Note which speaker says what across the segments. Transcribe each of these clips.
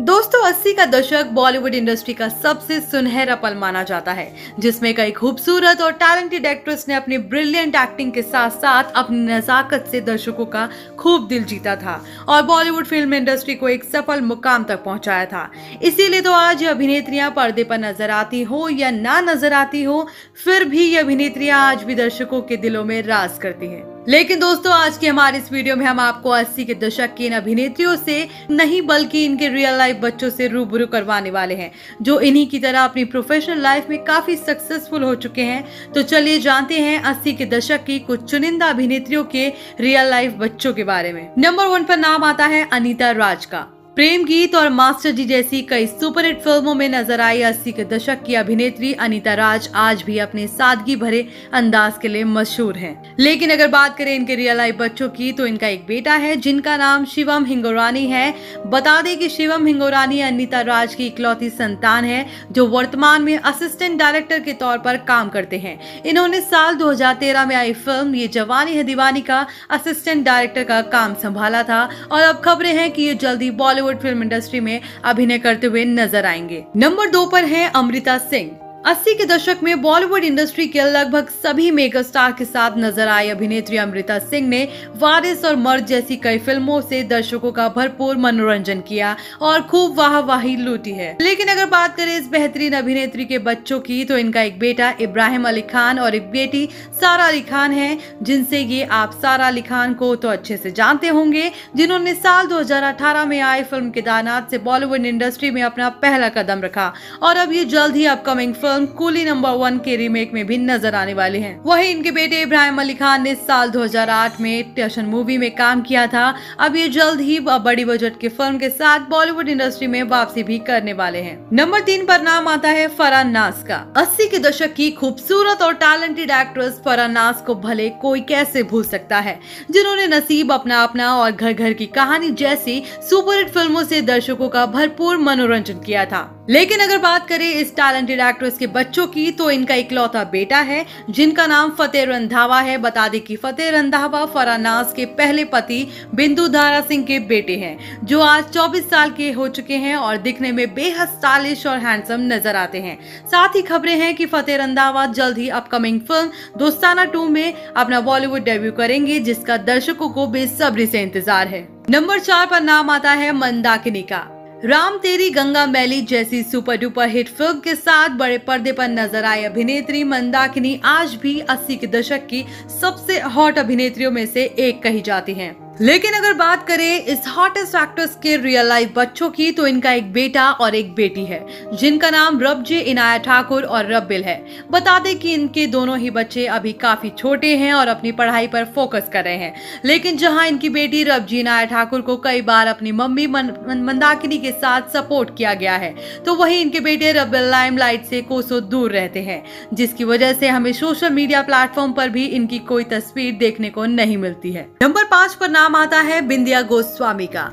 Speaker 1: दोस्तों 80 का दशक बॉलीवुड इंडस्ट्री का सबसे सुनहरा पल माना जाता है, जिसमें कई खूबसूरत और टैलेंटेड एक्ट्रेस ने अपनी ब्रिलियंट एक्टिंग के साथ साथ अपनी नजाकत से दर्शकों का खूब दिल जीता था और बॉलीवुड फ़िल्म इंडस्ट्री को एक सफल मुकाम तक पहुँचाया था। इसीलिए तो आज ये अभिनेत्रियाँ पर्दे पर नज़र आती हो या ना नज़र आती हो, फिर भी ये अभिनेत्रियाँ आज भी दर्शकों के दिलों में राज करती हैं। लेकिन दोस्तों, आज की हमारे इस वीडियो में हम आपको 80 के दशक की इन अभिनेत्रियों से नहीं, बल्कि इनके रियल लाइफ बच्चों से रूबरू करवाने वाले हैं, जो इन्हीं की तरह अपनी प्रोफेशनल लाइफ में काफ़ी सक्सेसफुल हो चुके हैं। तो चलिए जानते हैं 80 के दशक की कुछ चुनिंदा अभिनेत्रियों के रियल लाइफ बच्चों के बारे में। नंबर वन पर नाम आता है अनिता राज का। प्रेम गीत और मास्टर जी जैसी कई सुपरहिट फ़िल्मों में नज़र आई। अस्सी के दशक की अभिनेत्री अनीता राज आज भी अपने सादगी भरे अंदाज के लिए मशहूर हैं। लेकिन अगर बात करें इनके रियल लाइफ बच्चों की तो इनका एक बेटा है, जिनका नाम शिवम हिंगोरानी है। बता दें कि शिवम हिंगोरानी अनिता राज की इकलौती संतान है, जो वर्तमान में असिस्टेंट डायरेक्टर के तौर पर काम करते हैं। इन्होंने साल दो हज़ार तेरह में आई फ़िल्म ये जवानी है दीवानी का असिस्टेंट डायरेक्टर का काम संभाला था। और अब खबरें हैं की ये जल्दी बॉलीवुड बॉलीवुड फ़िल्म इंडस्ट्री में अभिनय करते हुए नज़र आएँगे। नंबर दो पर है अमृता सिंह। अस्सी के दशक में बॉलीवुड इंडस्ट्री के लगभग सभी मेगा स्टार के साथ नज़र आई अभिनेत्री अमृता सिंह ने वारिस और मर्द जैसी कई फ़िल्मों से दर्शकों का भरपूर मनोरंजन किया और खूब वाहवाही लूटी है। लेकिन अगर बात करें इस बेहतरीन अभिनेत्री के बच्चों की तो इनका एक बेटा इब्राहिम अली खान और एक बेटी सारा अली खान है, जिनसे ये आप सारा अली खान को तो अच्छे से जानते होंगे, जिन्होंने साल दो हज़ार अठारह में आई फ़िल्म केदारनाथ से बॉलीवुड इंडस्ट्री में अपना पहला कदम रखा। और अब ये जल्द ही upcoming film film Coolie number one के रीमेक में भी नज़र आने वाले हैं। वहीं इनके बेटे इब्राहिम अली खान ने साल 2008 में टशन मूवी में काम किया था। अब ये जल्द ही बड़ी बजट की फ़िल्म के साथ बॉलीवुड इंडस्ट्री में वापसी भी करने वाले हैं। नंबर तीन पर नाम आता है फरहान नाज का। अस्सी के दशक की खूबसूरत और टैलेंटेड एक्ट्रेस फरहान नाज को भले कोई कैसे भूल सकता है, जिन्होंने नसीब अपना अपना और घर घर की कहानी जैसी सुपरहिट फ़िल्मों से दर्शकों का भरपूर मनोरंजन किया था। लेकिन अगर बात करें इस टैलेंटेड एक्ट्रेस के बच्चों की तो इनका इकलौता बेटा है, जिनका नाम फतेह रंधावा है। बता दें कि फतेह रंधावा फरानाज के पहले पति बिंदु धारा सिंह के बेटे हैं, जो आज 24 साल के हो चुके हैं और दिखने में बेहद स्टाइलिश और हैंडसम नज़र आते हैं। साथ ही खबरें हैं कि फतेह रंधावा जल्द ही अपकमिंग फ़िल्म दोस्ताना टू में अपना बॉलीवुड डेब्यू करेंगे, जिसका दर्शकों को बेसब्री से इंतज़ार है। नंबर चार पर नाम आता है मंदाकिनी का। राम तेरी गंगा मैली जैसी सुपर डुपर हिट फ़िल्म के साथ बड़े पर्दे पर नज़र आई अभिनेत्री मंदाकिनी आज भी 80 के दशक की सबसे हॉट अभिनेत्रियों में से एक कही जाती हैं। लेकिन अगर बात करें इस हॉटेस्ट एक्टर्स के रियल लाइफ बच्चों की तो इनका एक बेटा और एक बेटी है, जिनका नाम रबजे इनाया ठाकुर और रबिल है। बता दें कि इनके दोनों ही बच्चे अभी काफ़ी छोटे हैं और अपनी पढ़ाई पर फोकस कर रहे हैं। लेकिन जहाँ इनकी बेटी रबजी इनाया ठाकुर को कई बार अपनी मम्मी मंदाकिनी के साथ सपोर्ट किया गया है तो वही इनके बेटे रबिल लाइमलाइट से कोसों दूर रहते हैं, जिसकी वजह से हमें सोशल मीडिया प्लेटफॉर्म पर भी इनकी कोई तस्वीर देखने को नहीं मिलती है। नंबर पाँच पर नाम आता है बिंदिया गोस्वामी का।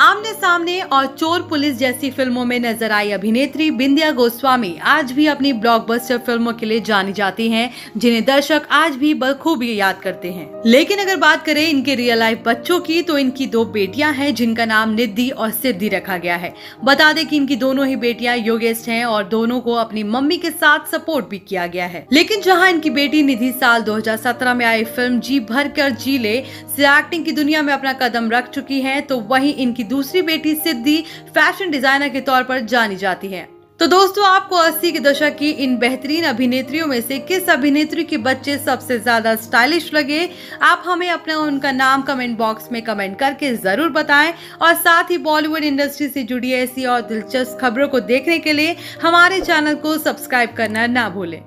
Speaker 1: आमने सामने और चोर पुलिस जैसी फ़िल्मों में नज़र आई अभिनेत्री बिंदिया गोस्वामी आज भी अपनी ब्लॉकबस्टर फ़िल्मों के लिए जानी जाती हैं, जिन्हें दर्शक आज भी बखूबी याद करते हैं। लेकिन अगर बात करें इनके रियल लाइफ बच्चों की तो इनकी दो बेटियाँ हैं, जिनका नाम निधि और सिद्धि रखा गया है। बता दें कि इनकी दोनों ही बेटियाँ योगेस्ट हैं और दोनों को अपनी मम्मी के साथ सपोर्ट भी किया गया है। लेकिन जहाँ इनकी बेटी निधि साल दो हज़ार सत्रह में आई फ़िल्म जी भर कर जी ले, से एक्टिंग की दुनिया में अपना कदम रख चुकी है तो वही इनकी दूसरी बेटी सिद्धि फ़ैशन डिज़ाइनर के तौर पर जानी जाती है। तो दोस्तों, आपको 80 के दशक की इन बेहतरीन अभिनेत्रियों में से किस अभिनेत्री के बच्चे सबसे ज़्यादा स्टाइलिश लगे, आप हमें अपना उनका नाम कमेंट बॉक्स में कमेंट करके ज़रूर बताएँ। और साथ ही बॉलीवुड इंडस्ट्री से जुड़ी ऐसी और दिलचस्प खबरों को देखने के लिए हमारे चैनल को सब्सक्राइब करना ना भूलें।